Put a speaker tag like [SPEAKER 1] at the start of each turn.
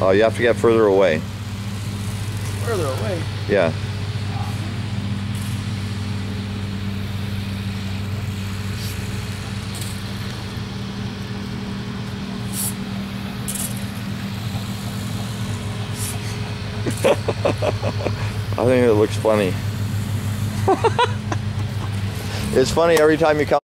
[SPEAKER 1] Oh, you have to get further away.
[SPEAKER 2] Further away.
[SPEAKER 1] Yeah. I think it looks funny. it's funny every time you come.